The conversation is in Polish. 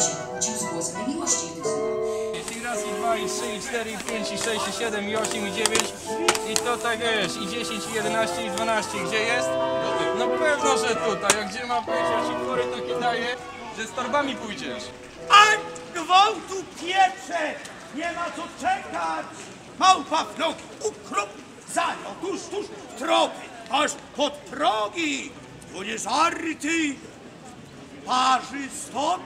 się kłócił z głosem miłości, gdy zna? Jest i raz, i dwa, i trzy, i cztery, i pięć, i sześć, i siedem, i osiem, i dziewięć. I to tak wiesz, i dziesięć, i jedenaście, i dwanaście. Gdzie jest? No pewno, że tutaj. A gdzie ma? Ja ci chory taki daję, że z torbami pójdziesz. Aj, gwałtu pieprze! Nie ma co czekać! Małpa w nogi, ukrop, za nią, tuż, tuż, tropy, aż pod progi! To nie żarty! Parzy stąd